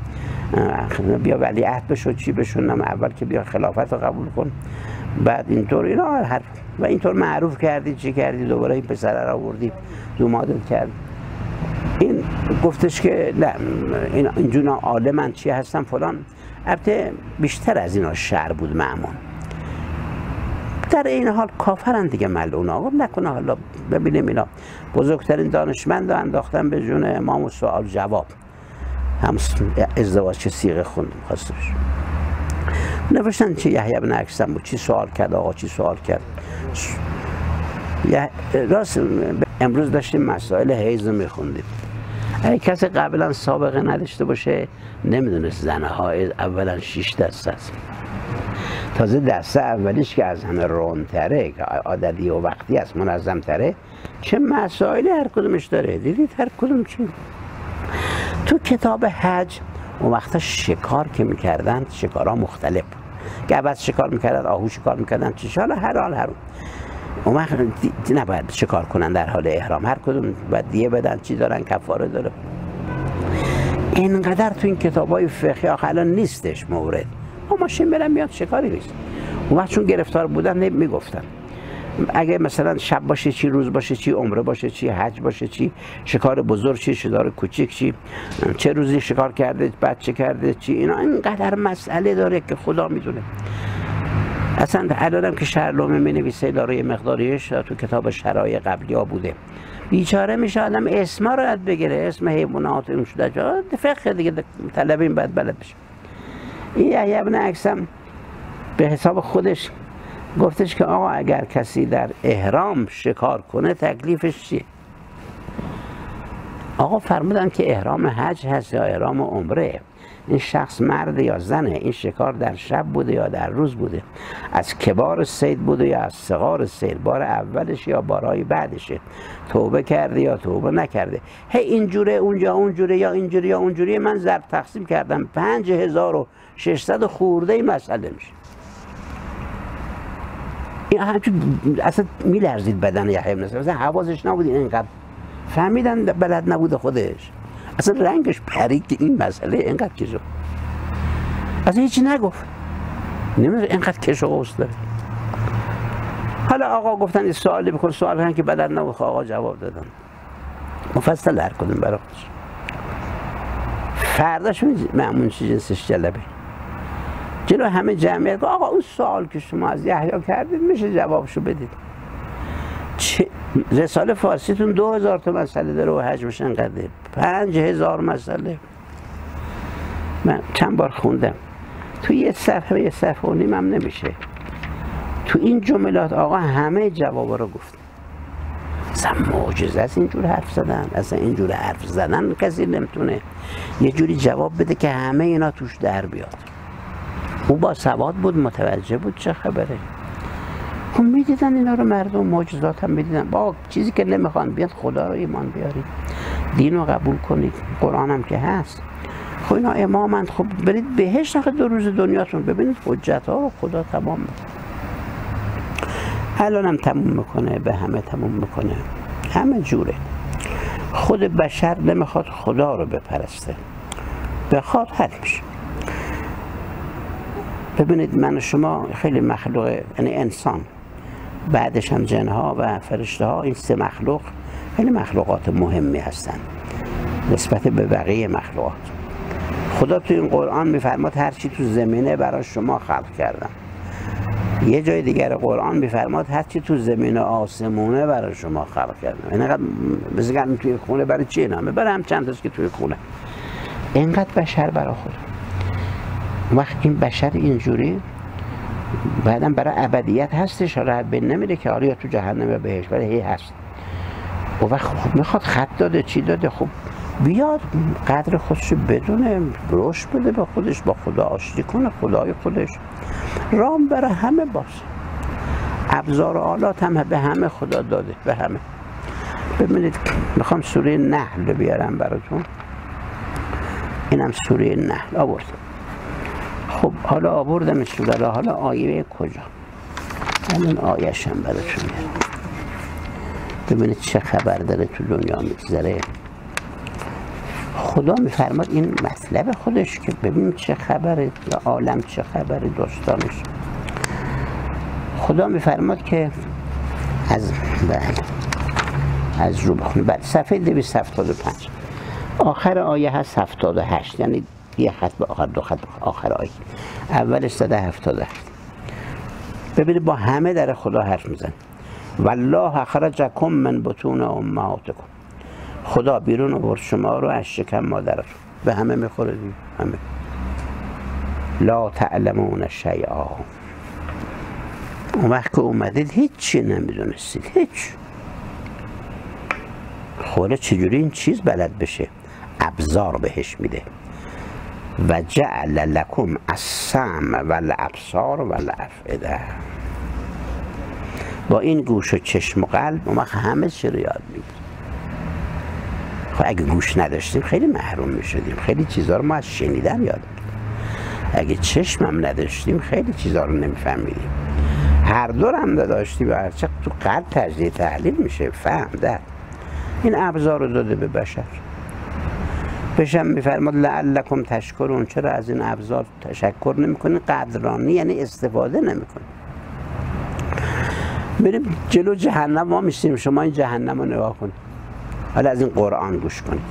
Speaker 1: بیا ولی عهد بشو چی بشونم اول که بیا خلافت قبول کن. بعد اینطور اینا هر و اینطور معروف کردی چی کردی؟ دوباره این پسر رو آوردی دو مادر کرد این گفتش که نه این اینجونا عالمن چی هستن فلان. البته بیشتر از اینا شر بود معمون. در این حال کافرن دیگه ملعون آقا نکنه حالا ببینیم اینا. بزرگترین دانشمند رو انداختن به جون امام و سوال جواب. هم ازدواج چه سیغه خوند خواسته نوشتن چی یحیی بن اکسم بود؟ چی سوال کرد آقا؟ چی سوال کرد؟ راست امروز داشتیم مسائل حیض میخوندیم. اگه کسی قبلا سابقه نداشته باشه نمی‌دونست زنه های اولا شیش دست است تازه دسته اولیش که از همه رونتره که عاددی و وقتی است منظم تره چه مسائلی هر کدومش داره؟ دیدید هر کدوم چی؟ تو کتاب حج اون وقتا شکار که می‌کردن شکارها مختلف بود. گبت شکار می‌کردن آهو شکار می‌کردن چی حالا هر حال هر اون وقت نباید شکار کنن در حال احرام. هر کدوم باید دیه بدن چی دارن کفاره داره. اینقدر تو این کتاب های فقهی نیستش مورد. ما ماشین برم میاد شکاری نیست. اون وقت چون گرفتار بودن می‌گفتن. اگه مثلا شب باشه چی روز باشه چی عمره باشه چی حج باشه چی شکار بزرگ چی شکار کوچیک چی چه روزی شکار کرده بچه کرده چی اینا اینقدر مسئله داره که خدا می‌دونه. اصلا الانم که شهرلومه می نویسه داره مقداریش تو کتاب شرای قبلی ها بوده. بیچاره میشه آدم اسما رو یاد بگیره اسم حیوانات این شده جا فقه دیگه طلبین باید بلد بشه. این یحیی ابن اکسم به حساب خودش گفتش که آقا اگر کسی در احرام شکار کنه تکلیفش چیه؟ آقا فرمودن که احرام حج هست یا احرام عمره. این شخص مرد یا زنه این شکار در شب بوده یا در روز بوده؟ از کبار سید بوده یا از صغار سید بار اولش یا بارای بعدشه؟ توبه کرده یا توبه نکرده؟ هی اینجوره اونجا اونجوره یا اینجوری یا اونجوری من ضرب تقسیم کردم. پنج هزار و ششصد خورده ای مسئله میشه. این همچون اصلا میلرزید بدن یحیی بن اصلا حواسش نبود اینقدر. فهمیدن بلد نبود خودش. اصلا رنگش پرید که این مسئله اینقدر کش اصلا هیچی نگفت. نمی‌دونه اینقدر کش و داره حالا آقا گفتن این سوالی بکن سوال هم که بلد نبود. خب آقا جواب دادن. مفصل در کنیم برای خودش. فرداش معمون جنسش جلبه. جلو همه جمعیت آقا اون سوال که شما از یحیی کردید میشه جوابشو بدید. چه رساله فارسیتون دو هزار تا مسئله داره و حجمش انقدر پنج هزار مسئله. من چند بار خوندم. تو یه صفحه یه صفحه و نیم هم نمیشه. تو این جملات آقا همه جواب رو گفت اصلا معجزه است اینجور حرف زدن. اصلا اینجور حرف زدن کسی نمی‌تونه یه جوری جواب بده که همه اینا توش در بیاد. او با سواد بود متوجه بود چه خبره. خب می‌دیدن اینا رو مردم معجزات هم می‌دیدن. با چیزی که نمی‌خوان بیاد خدا رو ایمان بیارید. دین رو قبول کنید. قرآن هم که هست. خب اینا امامند. خب برید بهش آخه دو روز دنیاتون. ببینید حجت ها رو خدا تمام الان هم تموم می‌کنه به همه تموم می‌کنه. همه جوره. خود بشر نمی‌خواد خدا رو بپرسته. بخواد حل میشه. ببینید من و شما خیلی مخلوق یعنی انسان. بعدش هم جنها و فرشته ها این سه مخلوق خیلی مخلوقات مهمی هستند نسبت به بقیه مخلوقات. خدا تو این قرآن میفرماد هر چی تو زمینه برای شما خلق کردم. یه جای دیگر قرآن میفرماد هر چی تو زمین آسمونه برای شما خلق کردم. اینقدر بزرگن توی خونه برای چی نامه برای هم چند که توی خونه. اینقدر بشر برای خود وقت این بشر اینجوری بعدم برای ابدیت هستش حالا به نمیره که آره یا تو جهنم یا بهش ولی هی هست. و وقت خب می‌خواد خط داده چی داده خب بیاد قدر خودش بدونه روش بده به خودش با خدا آشتی کنه خدای خودش. رام برای همه باشه ابزار و آلات هم به همه خدا داده به همه. ببینید می‌خوام سوره نحل بیارم براتون. اینم سوره نحل آوردم خب حالا آوردم سوره حالا آیه کجا؟ الان آیش هم براتون ببینید چه خبر داره تو دنیا میگذره. خدا میفرماد این مطلب خودش که ببین چه خبره عالم چه خبره داستانش. خدا میفرماد که از بله از رو بخونی بعد صفحه 275 آخر آیه هست 78 یعنی یه خط به آخر دو خط آخر آیه اولش زده 78 ببینید با همه در خدا حرف میزن. والله اخرجکم من بطون امهاتکم. خدا بیرون آورد شما رو از شکم مادرتون. به همه می‌خوره همه. لا تعلمون شیئا. اون وقت که اومدید هیچی نمی‌دونستید. هیچ. خوره چجوری این چیز بلد بشه؟ ابزار بهش میده. و جعل لکم السمع و الابصار و الافئده. با این گوش و چشم و قلب وقت همه چی رو یاد می‌گیریم. خب اگه گوش نداشتیم خیلی محروم می‌شدیم. خیلی چیزها رو ما از شنیدن یاد اگه چشمم نداشتیم خیلی چیزها رو نمیفهمیدیم. هر دور هم داشتیم و چه تو قلب تجزیه تحلیل میشه. فهم در این ابزار رو داده به بشر. بشم میفرماد لعلکم تشکرون. چرا از این ابزار تشکر نمی‌کنی؟ قدرانی یعنی استفاده نمی‌کنی. بریم جلو جهنم ما میشیم. شما این جهنم رو نگاه کنید حالا از این قرآن گوش کنید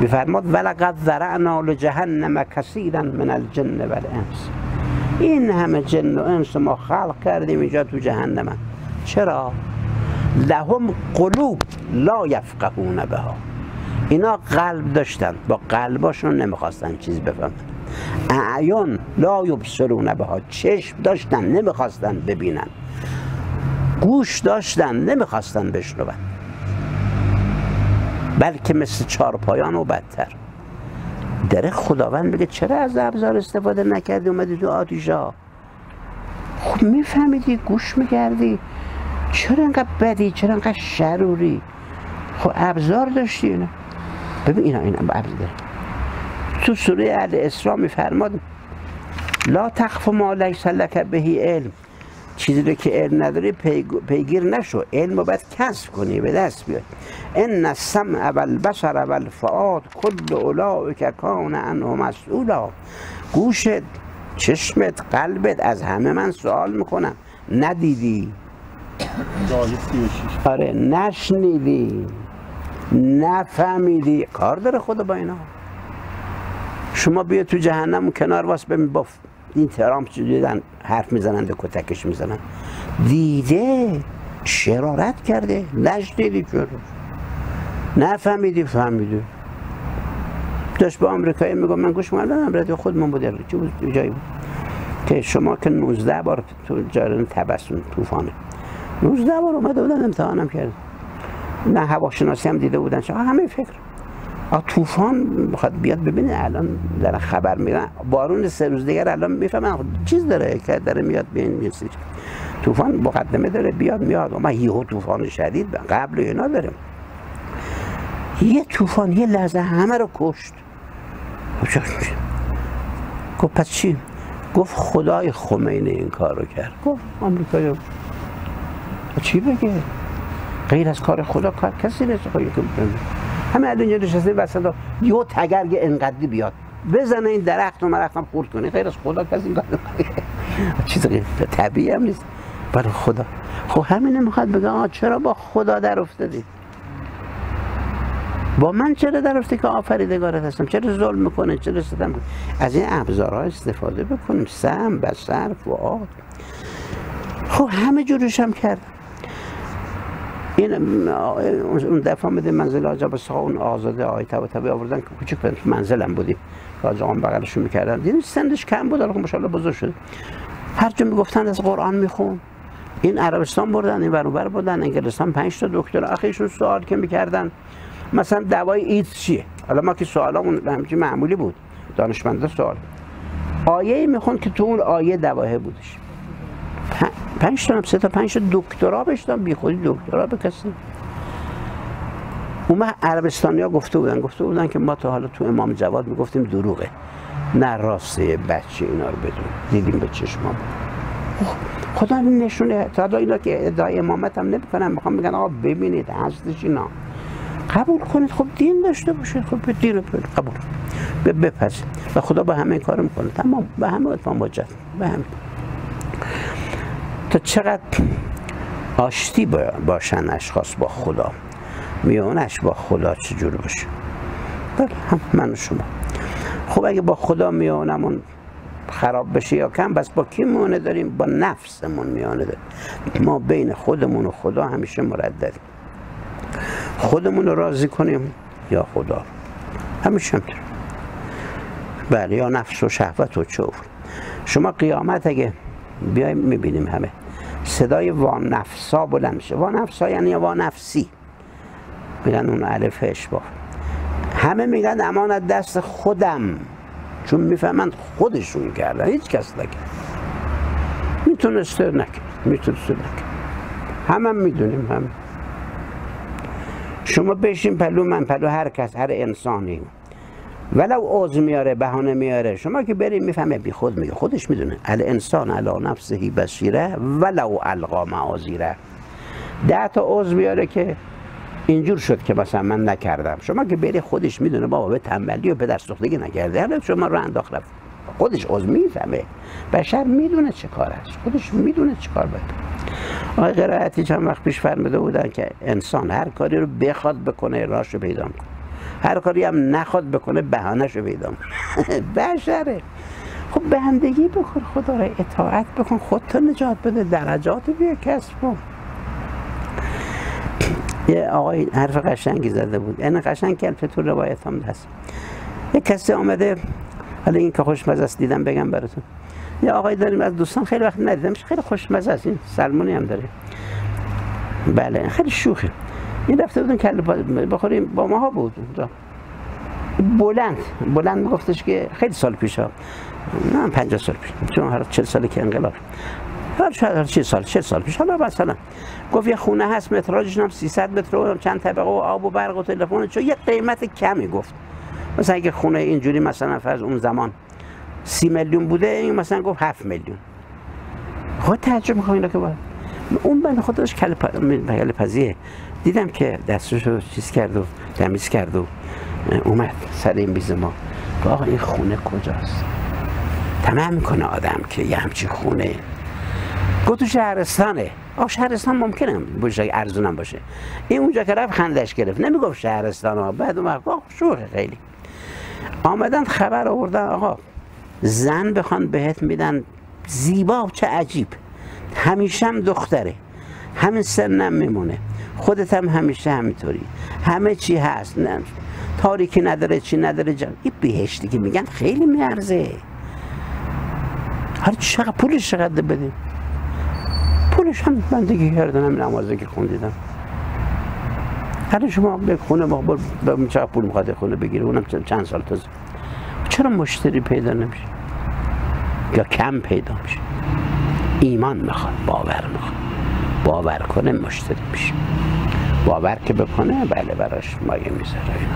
Speaker 1: میفرماد ولقد ذرعنا لجهنم کثیرا من الجن والانس. این همه جن و انس ما خلق کردیم اینجا تو جهنم. چرا؟ لهم قلوب لا یفقهون بها. اینا قلب داشتن. با قلباشون نمی‌خواستن چیز بفهمن. اعیان لا یبصرون بها. چشم داشتن نمی‌خواستن ببینن. گوش داشتن نمی‌خواستن بشنون. بلکه مثل چارپایان و بدتر. داره خداوند بگه چرا از ابزار استفاده نکردی؟ اومدی تو آتیشا خب میفهمیدی گوش می‌کردی. چرا انقدر بدی؟ چرا انقدر شروری؟ خب ابزار داشتی نه ببین اینا اینا ابزار تو سوره ال اسراء میفرماد لا تخف ما لیس لک بهی علم. چیزی رو که علم نداری پیگیر نشو. علم رو باید کسب کنی به دست بیاد ان السمع والبصر والفؤاد کل اولئک کان عنه مسئولا. گوشت چشمت قلبت از همه من سوال می‌کنم. ندیدی؟ آره نشنیدی. نفهمیدی. کار داره خدا با اینا. شما بیا تو جهنم کنار واس ببین. باف این ترامپ دیدن حرف می‌زنن به کتکش می‌زنن. دیده. شرارت کرده. نشنیدی چرا؟ نفهمیدی فهمیدی. داشت با آمریکایی میگم من گوش مردم رادیو بوده چه بود جایی بود. که شما که 19 بار تو جارن تبسون طوفانه. 19 بار اومده بودن امتحانم کرد نه هواشناسی هم دیده بودن. چه همه فکر. آ طوفان می‌خواد بیاد ببینه الان در خبر میدن بارون سه روز دیگر الان می‌فهمن چیز داره که داره میاد بین میسی طوفان مقدمه داره بیاد میاد. ما یهو طوفان شدید قبل اینا داریم یه طوفان یه لحظه همه رو کشت. گفت پس چی؟ گفت خدای خمینی این کار رو کرد. گفت آمریکایی چی بگه؟ غیر از کار خدا کار کسی نیست که همه الان اینجا نشسته وسط یه تگرگ انقدری بیاد. بزنه این درخت و مرخت هم خورد کنه. غیر از خدا کسی این کار *laughs* چیز غیر طبیعی هم نیست. برای خدا. خب همینه می‌خواد بگه چرا با خدا در افتادی؟ با من چرا در افته که آفریدگارت هستم؟ چرا ظلم می‌کنه چرا ستم از این ابزارها استفاده بکنیم. سم بسر فعاد خب همه جورش هم کردم این اون دفعه آمده منزل آجا سا اون آزاده آی تبا تبا آوردن که کوچک منزلم بودیم که آجا آن بغلشون می‌کردن. دیدیم سندش کم بود. الان ماشاءالله بزرگ شده هر جا می‌گفتن از قرآن میخون. این عربستان بردن این برابر بودن انگلستان پنج تا دکتر. آخیشون سوال که می‌کردن مثلا دوای ایدز چیه؟ حالا ما که سوالامون همچین معمولی بود. دانشمنده سوال. آیه میخون که تو اون آیه دواه بودش. پنج تا سه تا پنج تا دکترا بشتن بی خودی دکترا بکسیم اون عربستانی ها گفته بودن گفته بودن که ما تا حالا تو امام جواد می‌گفتیم دروغه. نه راسته بچه اینا رو بدون. دیدیم به چشمام خدا نشونه. تا اینا که ادعای امامت هم نمی‌کنن می‌خوام بگن آقا ببینید هستش اینا. قبول کنید. خب دین داشته باشید. خب به دین قبول. بپسید و خدا با همه کار می‌کنه. تمام. به همه اتفاق باجد به همه. تا چقدر آشتی باشن اشخاص با خدا؟ میانش با خدا چجور باشه؟ بله هم من و شما. خب اگه با خدا میانمون خراب بشه یا کم بس با کی میانه داریم؟ با نفسمون میانه داریم. ما بین خودمون و خدا همیشه مرددیم. خودمون رو راضی کنیم یا خدا؟ همیشه همطور بله یا نفس و شهوت و چور شما قیامت اگه بیایم می‌بینیم همه. صدای وانفسا بلند میشه. وانفسا یعنی وانفسی. میگن اون الف اشباه همه میگن امانت دست خودم. چون می‌فهمند خودشون کردن. هیچ کس نکرد. می‌تونسته نکرد. می‌تونسته نکرد. همه می‌دونیم هم شما بشین پلو من پلو هر کس هر انسانی ولو اوز میاره بهانه میاره. شما که بریم می‌فهمه بی خود میگه. خودش می‌دونه. ال انسان علا نفسهی بسیره ولو القا معاذیره. ده تا اوز میاره که اینجور شد که مثلا من نکردم. شما که بری خودش می‌دونه بابا به تنبلی و پدر سوختگی نکرده. حالا شما رو انداخت رفت. خودش عضو می‌فهمه. بشر می‌دونه چه کار است. خودش می‌دونه چه کار باید. آقای قرائتی چند وقت پیش فرموده بودن که انسان هر کاری رو بخواد بکنه راش رو پیدا کنه هر کاری هم نخواد بکنه بهانش رو پیدا *laughs* بشره. خب بندگی بکن خدا رو اطاعت بکن خودتو نجات بده درجات بیا کسب کن. یه آقای حرف قشنگی زده بود. این قشنگ که تو روایت هم هست. یه کسی آمده حالا این که خوشمزه است دیدم بگم براتون. یه آقای داریم از دوستان خیلی وقت ندیدمش خیلی خوشمزه است. این سلمونی هم داره. بله خیلی شوخه. این رفته بودن کله بخوریم با ماها بود. بلند. بلند گفتش که خیلی سال پیش ها. نه 50 سال پیش. چون هر 40 سالی که انقلاب. هر شاید چه سال چه سال پیش. حالا مثلا گفت یه خونه هست متراژش هم 300 متر و چند طبقه و آب و برق و تلفن چون یه قیمت کمی گفت. مثلا اگه خونه اینجوری مثلا فرض اون زمان سی میلیون بوده این مثلا گفت هفت میلیون. خود تعجب می‌کنم اینا که باید اون بند خودش کل پزیه دیدم که دستش رو چیز کرد و تمیز کرد و اومد سر این بیز ما. آقا این خونه کجاست؟ تمام می‌کنه آدم که یه همچی خونه. گفت تو شهرستانه. آه شهرستان ممکنه باشه ارزونم باشه. این اونجا که رفت خندش گرفت. نمی‌گفت شهرستان ها. بعد وقت شوخه خیلی. آمدن خبر آوردن آقا زن بخوان بهت میدن. زیبا چه عجیب. همیشه هم دختره. همین سنم میمونه. خودت هم همیشه همینطوری. همه چی هست نه. تاریکی نداره چی نداره جان. این بهشتی که میگن خیلی میارزه. هر چقدر پولش چقدر بدیم؟ پولش هم بندگی کردن هم نمازه که خوندیدم. هر شما به خونه ما به چقدر پول می‌خواد خونه بگیره؟ اونم چند سال تازه. چرا مشتری پیدا نمیشه؟ یا کم پیدا میشه؟ ایمان می‌خواد باور می‌خواد. باور کنه مشتری میشه. باور که بکنه بله براش مایه می‌ذاره.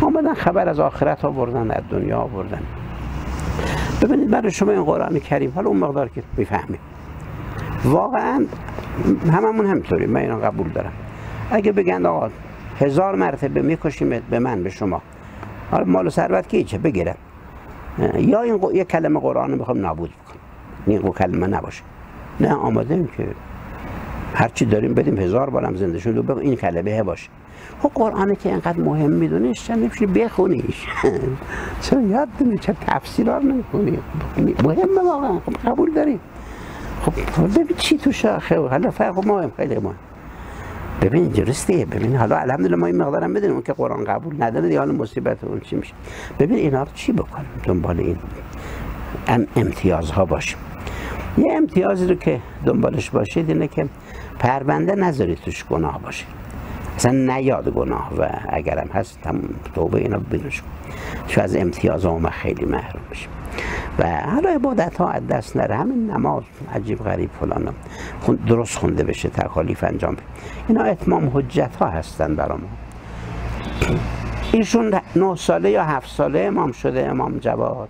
Speaker 1: آمدن خبر از آخرت آوردن از دنیا آوردن. ببینید برای شما این قرآن کریم حالا اون مقدار که می‌فهمید. واقعا هممون همینطوری من اینو قبول دارم. اگه بگن آقا هزار مرتبه می‌کشیم به من به شما. حالا مال و ثروت که چه؟ بگیرن. یا این یه کلمه قرآن رو بخوام نابود بکنم. این کلمه نباشه. نه آماده که هرچی داریم بدیم هزار بارم زنده شد و این کلمه باشه. خب قرآن که اینقدر مهم میدونیش چه نمیشه بخونیش *laughs* چرا یاد دونی؟ چه تفسیرار نمی‌کنی مهمه واقعا. خب قبول داریم خب ببین چی تو شاخه حالا فرق مهم خیلی مهم. ببین درسته. ببین حالا الحمدلله ما این مقدارم بدونیم اون که قرآن قبول نداره دیگه حالا مصیبت اون چی میشه. ببین اینا چی بکنیم دنبال این؟ امتیازها باشیم. یه امتیازی رو که دنبالش باشید اینه که پرونده نذارید توش گناه باشه اصلا نیاد گناه و اگرم هست هم توبه اینا بدونش چون از امتیاز ما خیلی محروم میشیم و حالا عبادت ها از دست نره. همین نماز عجیب غریب فلان. درست خونده بشه تکالیف انجام بشه اینا اتمام حجت ها هستن برای ما. ایشون نه ساله یا هفت ساله امام شده امام جواد.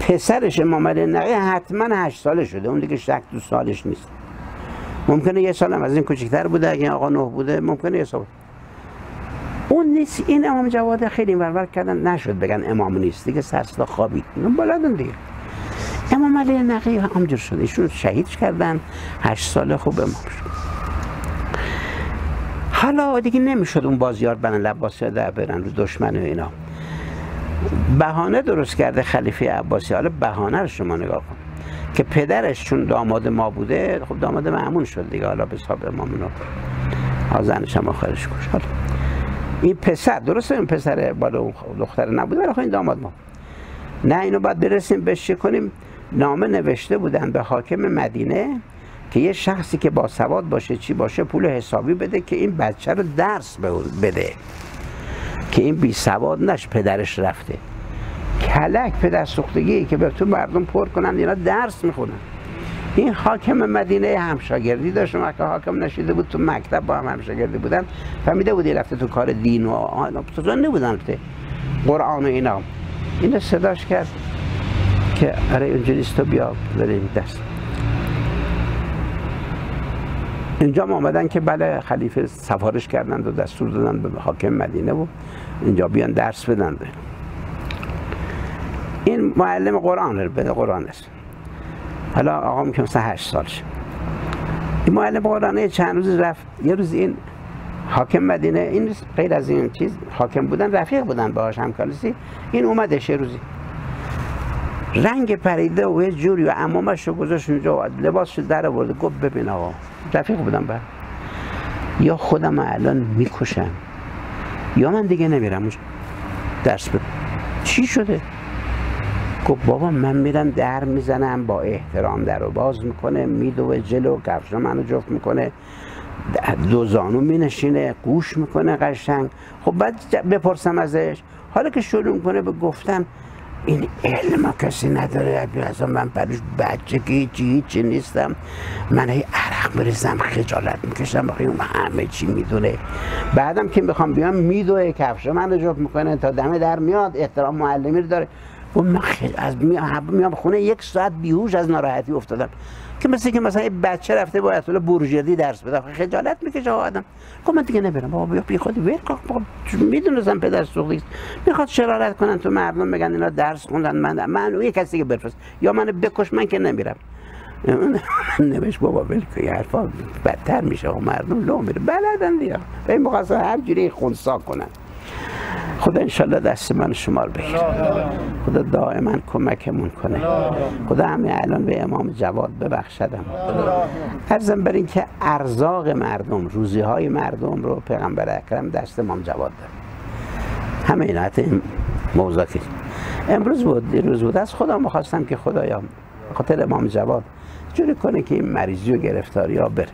Speaker 1: پسرش امام علی نقی حتما هشت ساله شده. اون دیگه شک دو سالش نیست. ممکنه یه سال هم از این کوچکتر بوده اگه آقا نه بوده ممکنه یه سال. اون نیست. این امام جواد خیلی ورور کردن. نشد بگن امام نیست. دیگه سرسلا خوابید بلدن دیگه. امام علی نقی همجور شده. ایشون شهیدش کردن. هشت ساله خوب امام شد. حالا دیگه نمی‌شد اون بازیار بن لباسی در برن رو دشمن و اینا. بهانه درست کرده خلیفه عباسی. حالا بهانه رو شما نگاه کن. که پدرش چون داماد ما بوده خب داماد معمون شد دیگه. حالا به حساب امام نو زنش هم آخرش کش. این پسر درسته این پسر بالا دختر نبوده ولی خب این داماد ما. نه اینو باید برسیم بهش کنیم؟ نامه نوشته بودن به حاکم مدینه که یه شخصی که با سواد باشه چی باشه پول حسابی بده که این بچه رو درس بده. که این بی سواد نش پدرش رفته. کلک پدر سوختگی که به تو مردم پر کنن اینا درس می‌خونن. این حاکم مدینه همشاگردی داشت که حاکم نشیده بود تو مکتب با هم همشاگردی بودن. فهمیده بودی رفته تو کار دین و آن. نبودن رفته. قرآن و اینا. این صداش کرد که اره اینجوریست تو بیا بریم دست. اینجا آمدن که بله خلیفه سفارش کردند و دستور دادن به حاکم مدینه و اینجا بیان درس بدن. این معلم قرآن به قرآن است. حالا آقا که مثلا هشت سالش این معلم قرآن چند روز رفت یه روز این حاکم مدینه این غیر از این چیز حاکم بودن رفیق بودن باهاش همکارسی این اومدش یه روزی. رنگ پریده و یه جوری و امامش رو گذاشت اونجا لباسش در آورد گفت ببین آقا رفیق بودم با یا خودم الان می‌کشم یا من دیگه نمیرم. درس بدم چی شده؟ گفت بابا من میرم در می‌زنم با احترام در رو باز می‌کنه میدوه جلو کفش منو جفت می‌کنه دو زانو مینشینه گوش می‌کنه قشنگ. خب بعد بپرسم ازش. حالا که شروع می‌کنه به گفتن این علم کسی نداره. از من برش بچه که هیچی هیچی نیستم. من هی عرق بریزم خجالت می‌کشم. بخی اون همه چی می‌دونه. بعدم که می‌خوام بیام میدوه کفش من جفت می‌کنه تا دمه در میاد. احترام معلمی رو داره. و من خیلی از میام خونه یک ساعت بیهوش از ناراحتی افتادم. که مثل که مثلا یه بچه رفته با اصول بورژردی درس بده. خجالت می‌کشه آدم. گفت من دیگه نمیرم. بابا بیا بی خودی ول کن. می‌دونستم پدر سوختی می‌خواد شرارت کنن تو مردم بگن اینا درس خوندن. من من یه کسی که بفرست. یا منو بکش من که نمیرم. *laughs* نوشت بابا ول کن. حرفا بدتر میشه. و مردم لو میره. بلدن دیگه. به این هر جوری خونسا کنن. خدا انشالله دست من شمار بگیر خدا دائما کمکمون کنه. خدا همین الان به امام جواد ببخشدم ارزم بر که ارزاق مردم روزی های مردم رو پیغمبر اکرم دست امام جواد داد. همه این حتی این امروز بود دیروز بود. از خدا مخواستم که خدایا خاطر امام جواد جوری کنه که این مریضی و گرفتاری ها بره.